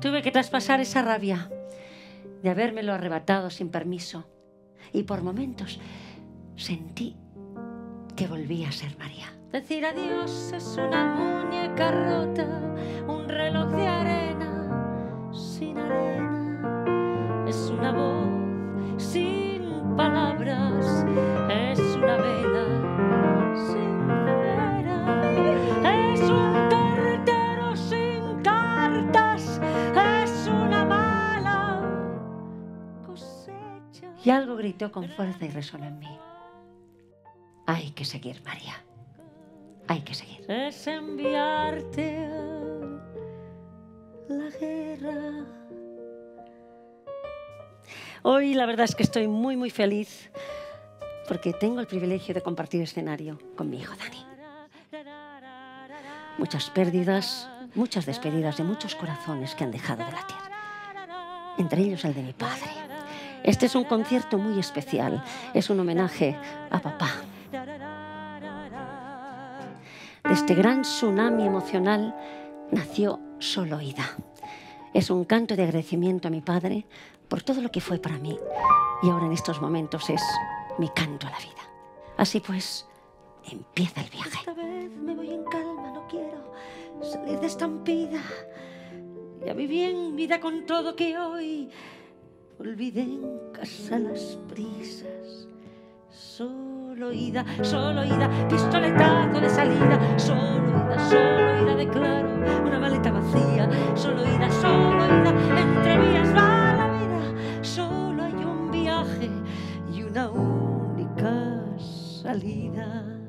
Tuve que traspasar esa rabia de habérmelo arrebatado sin permiso. Y por momentos sentí que volvía a ser María. Decir adiós es una muñeca rota, un reloj de arena sin arena. Es una voz sin palabras, Y algo gritó con fuerza y resonó en mí. Hay que seguir, María. Hay que seguir. Es enviarte a la guerra. Hoy la verdad es que estoy muy, muy feliz porque tengo el privilegio de compartir escenario con mi hijo Dani. Muchas pérdidas, muchas despedidas de muchos corazones que han dejado de latir. Entre ellos el de mi padre. Este es un concierto muy especial. Es un homenaje a papá. De este gran tsunami emocional nació Solo Ida. Es un canto de agradecimiento a mi padre por todo lo que fue para mí y ahora en estos momentos es mi canto a la vida. Así pues, empieza el viaje. Esta vez me voy en calma, no quiero salir de estampida. Ya viví en vida con todo que hoy olvidé en casa las prisas. Solo ida, solo ida, pistoletazo de salida, solo ida, solo ida, declaro, una maleta vacía, solo ida, solo ida, entre vías va la vida, solo hay un viaje y una única salida.